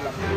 Wait